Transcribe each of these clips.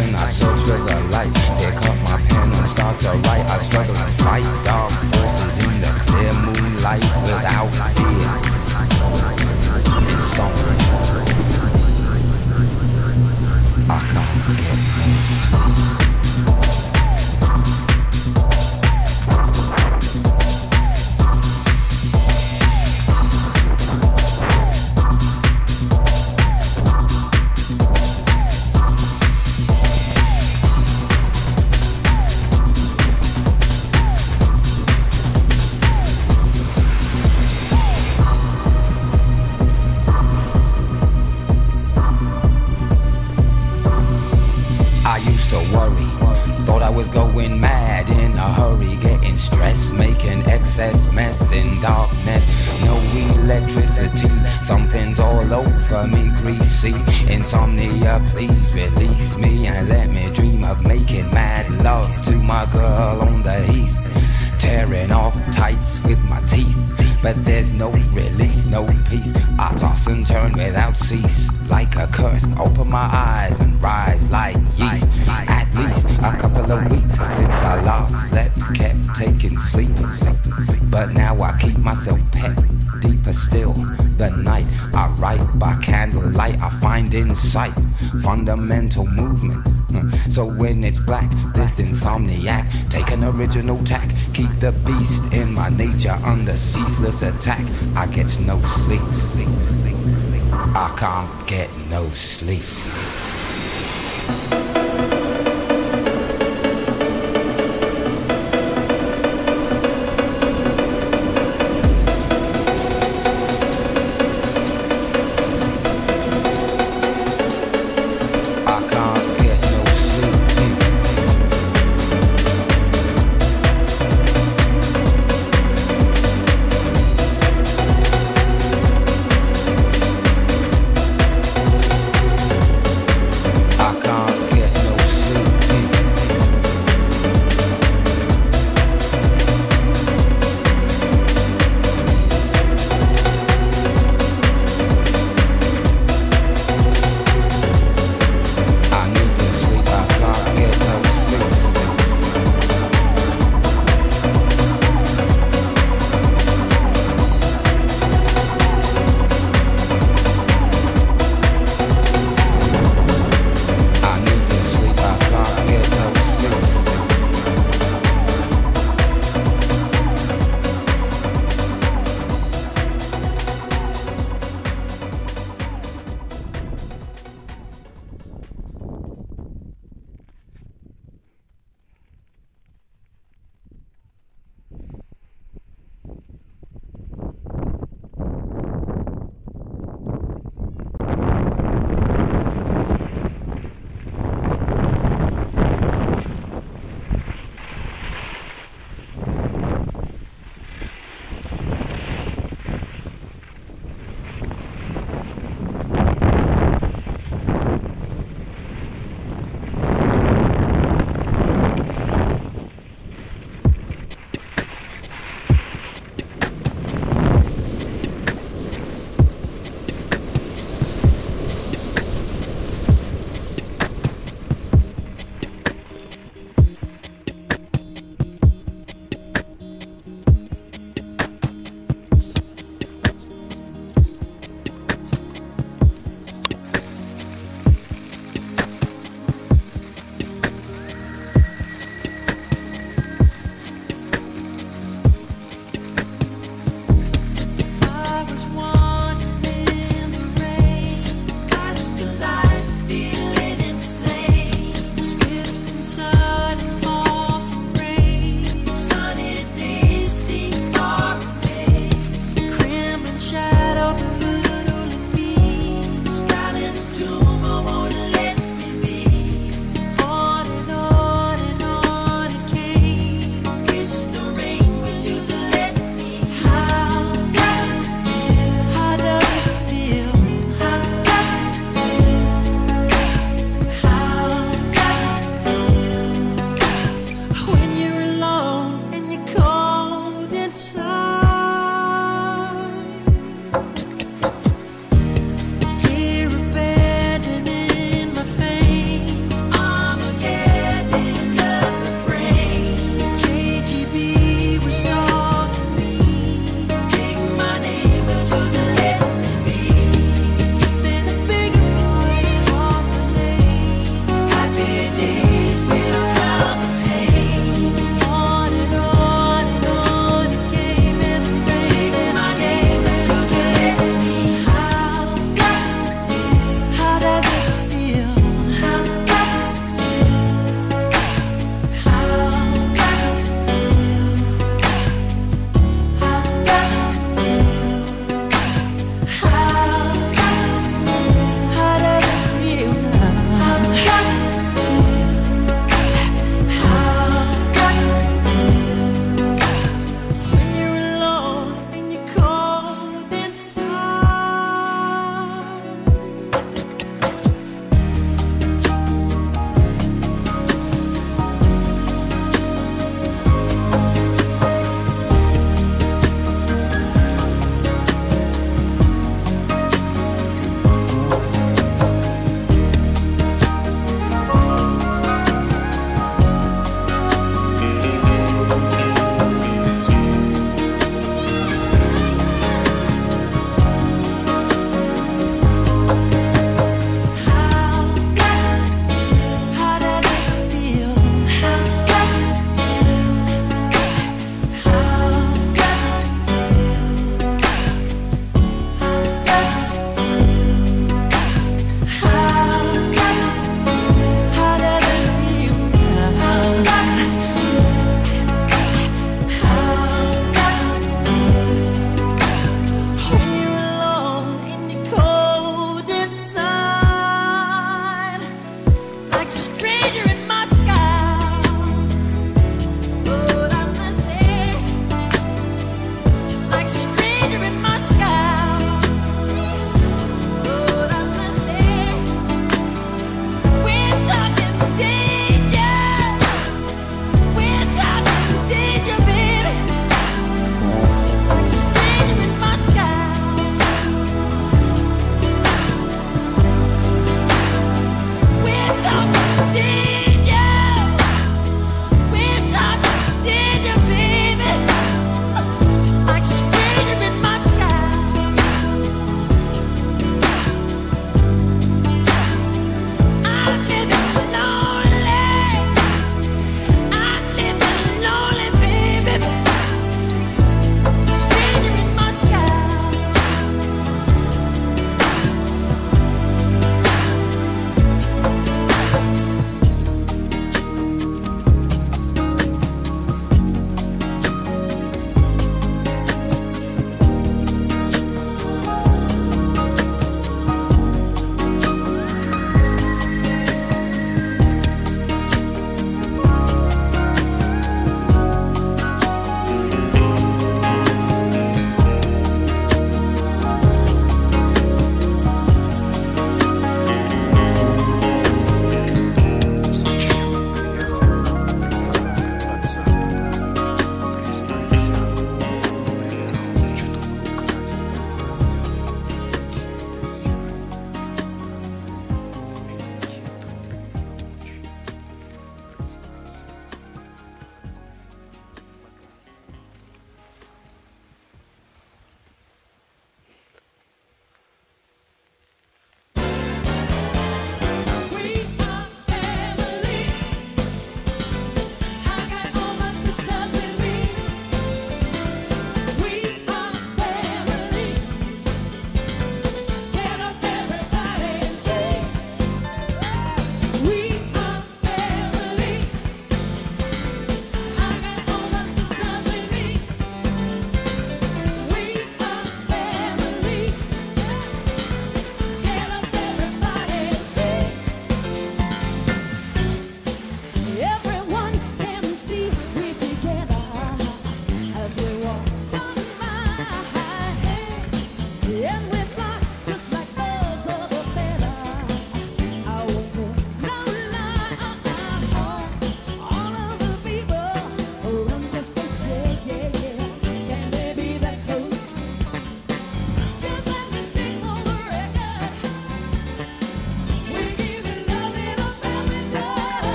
I search for the light. Pick up my pen and start to write. I struggle to fight dark forces in the clear moonlight without fear. In I can't get no sleep. Over me, greasy. Insomnia, please release me and let me dream of making mad love to my girl on the heath. Tearing off tights with my teeth. But there's no release, no peace. I toss and turn without cease. Like a curse, open my eyes and rise like yeast. At a couple of weeks since I last slept, kept taking sleepers. But now I keep myself pet deeper still. The night I write by candlelight, I find insight, fundamental movement. Uh, So when it's black, this insomniac, take an original tack, keep the beast in my nature under ceaseless attack. I get no sleep. I can't get no sleep.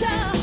The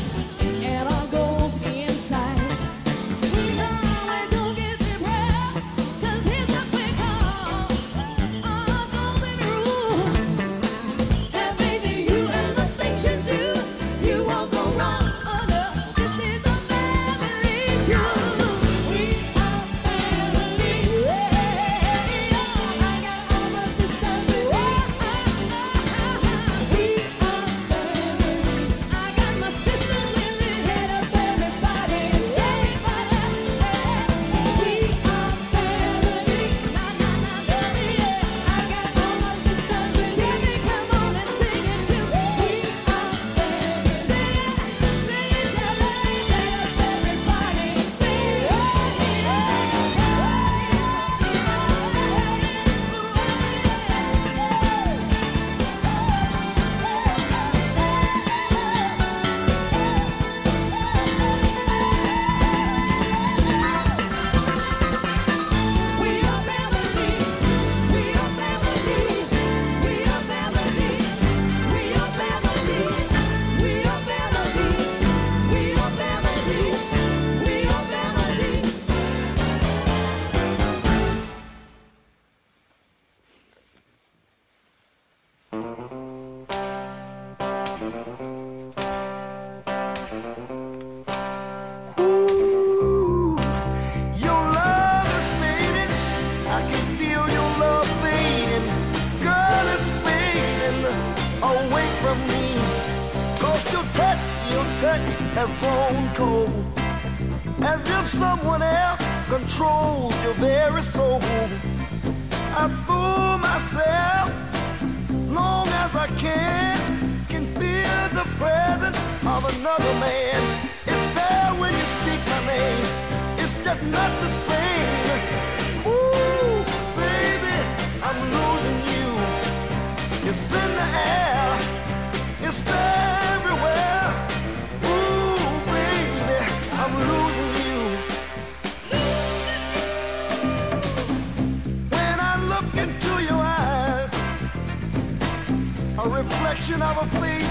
reflection of a see.